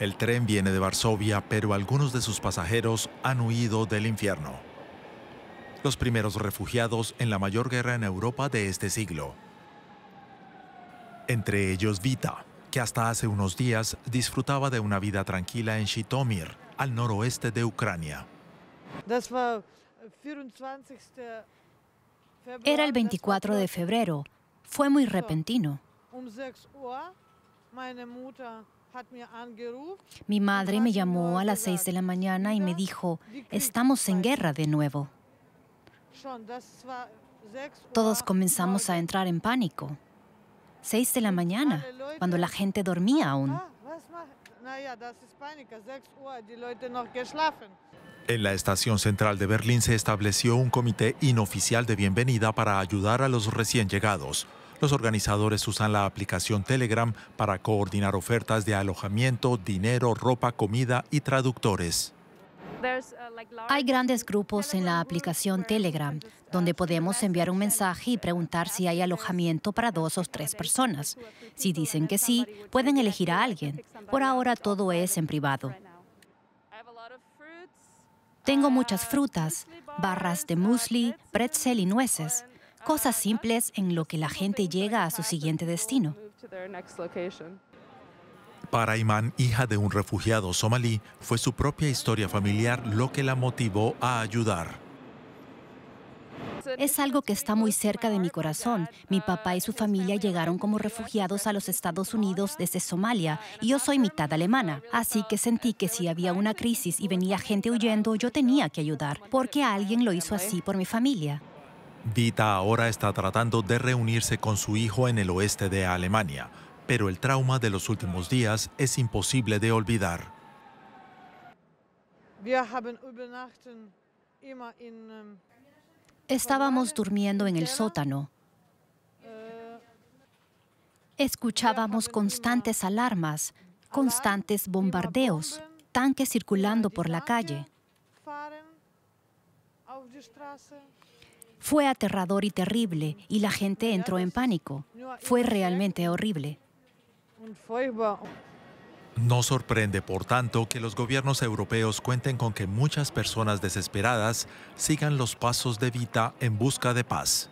El tren viene de Varsovia, pero algunos de sus pasajeros han huido del infierno. Los primeros refugiados en la mayor guerra en Europa de este siglo. Entre ellos Vita, que hasta hace unos días disfrutaba de una vida tranquila en Shitomir, al noroeste de Ucrania. Era el 24 de febrero. Fue muy repentino. Mi madre me llamó a las 6 de la mañana y me dijo, estamos en guerra de nuevo. Todos comenzamos a entrar en pánico. 6 de la mañana, cuando la gente dormía aún. En la estación central de Berlín se estableció un comité inoficial de bienvenida para ayudar a los recién llegados. Los organizadores usan la aplicación Telegram para coordinar ofertas de alojamiento, dinero, ropa, comida y traductores. Hay grandes grupos en la aplicación Telegram donde podemos enviar un mensaje y preguntar si hay alojamiento para dos o tres personas. Si dicen que sí, pueden elegir a alguien. Por ahora todo es en privado. Tengo muchas frutas, barras de muesli, pretzel y nueces cosas simples en lo que la gente llega a su siguiente destino. Para Iman, hija de un refugiado somalí, fue su propia historia familiar lo que la motivó a ayudar. Es algo que está muy cerca de mi corazón. Mi papá y su familia llegaron como refugiados a los Estados Unidos desde Somalia y yo soy mitad alemana. Así que sentí que si había una crisis y venía gente huyendo, yo tenía que ayudar, porque alguien lo hizo así por mi familia. Vita ahora está tratando de reunirse con su hijo en el oeste de Alemania, pero el trauma de los últimos días es imposible de olvidar. Estábamos durmiendo en el sótano. Escuchábamos constantes alarmas, constantes bombardeos, tanques circulando por la calle. Fue aterrador y terrible y la gente entró en pánico. Fue realmente horrible. No sorprende, por tanto, que los gobiernos europeos cuenten con que muchas personas desesperadas sigan los pasos de Vita en busca de paz.